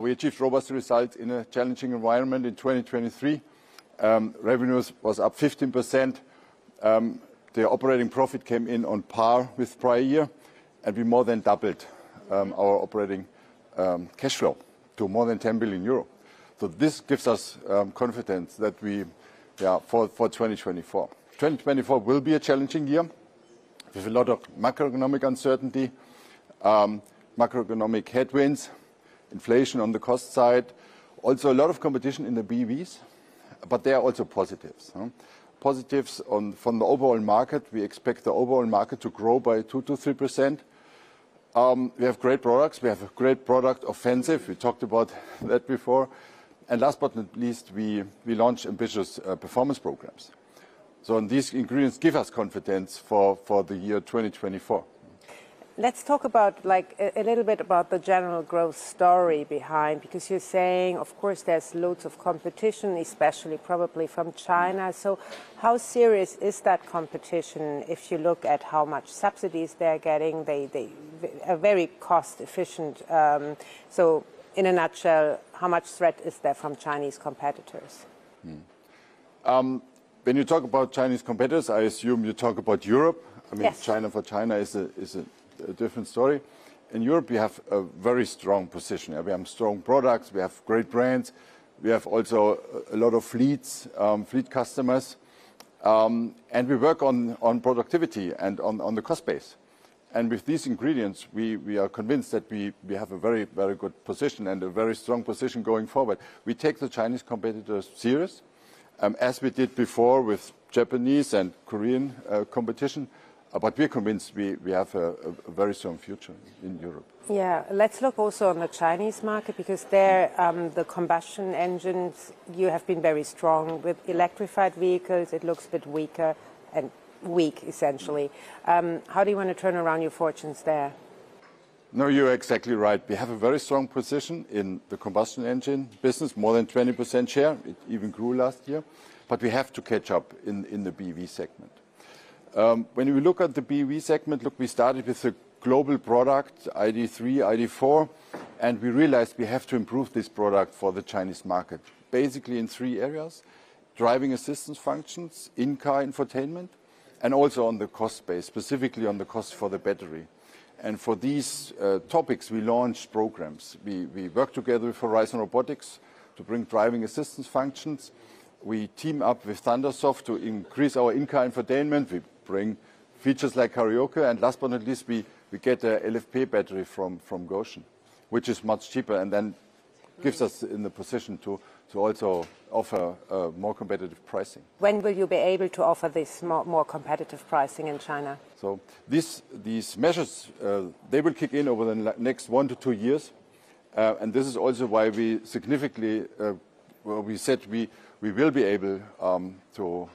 We achieved robust results in a challenging environment in 2023. Um, revenues was up 15%. Um, the operating profit came in on par with prior year, and we more than doubled um, our operating cash flow to more than 10 billion euro. So this gives us confidence that we, yeah for 2024. 2024 will be a challenging year with a lot of macroeconomic uncertainty, macroeconomic headwinds, inflation on the cost side, also a lot of competition in the BEVs, but there are also positives. Positives from the overall market, we expect the overall market to grow by 2%-3%. Um, we have great products. We have a great product offensive. We talked about that before. And last but not least, we we launched ambitious uh, performance programs. So these ingredients give us confidence for, for the year 2024. Let's talk about like a little bit about the general growth story behind, because you're saying, of course, there's loads of competition, especially probably from China. So how serious is that competition if you look at how much subsidies they're getting? They they are very cost efficient. Um, so in a nutshell, how much threat is there from Chinese competitors? Hmm. Um, when you talk about Chinese competitors, I assume you talk about Europe. I mean, China for China is a, is a different story. In Europe, we have a very strong position. We have strong products. We have great brands. We have also a lot of fleets, um, fleet customers. Um, and we work on productivity and on the cost base. And with these ingredients, we are convinced that we have a very, very good position and a very strong position going forward. We take the Chinese competitors serious, um, as we did before with Japanese and Korean uh, competition. Uh, but we're convinced we have a very strong future in Europe. Yeah. Let's look also on the Chinese market, because there, um, the combustion engines, you have been very strong with electrified vehicles. It looks a bit weaker and weak, essentially. Um, how do you want to turn around your fortunes there? No, you're exactly right. We have a very strong position in the combustion engine business, more than 20% share. It even grew last year. But we have to catch up in the BEV segment. Um, when we look at the BEV segment, look, we started with a global product, ID.3, ID.4, and we realized we have to improve this product for the Chinese market, basically in three areas: driving assistance functions, in-car infotainment, and also on the cost base, specifically on the cost for the battery. And for these uh, topics, we launched programs. We work together with Horizon Robotics to bring driving assistance functions. We team up with ThunderSoft to increase our in-car infotainment. We bring features like karaoke. And last but not least, we we get an LFP battery from from Gotion, which is much cheaper and then gives us in the position to to also offer uh, more competitive pricing. When will you be able to offer this more competitive pricing in China? So these measures, uh, they will kick in over the next one to two years. Uh, and this is also why we significantly, well, we said we will be able um, to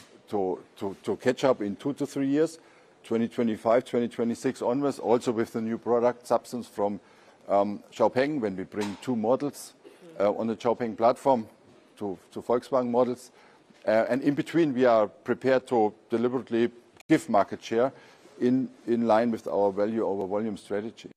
catch up in two to three years, 2025, 2026 onwards, also with the new product substance from um, XPeng when we bring two models uh, on the XPeng platform to Volkswagen models. Uh, and in between, we are prepared to deliberately give market share in line with our value over volume strategy.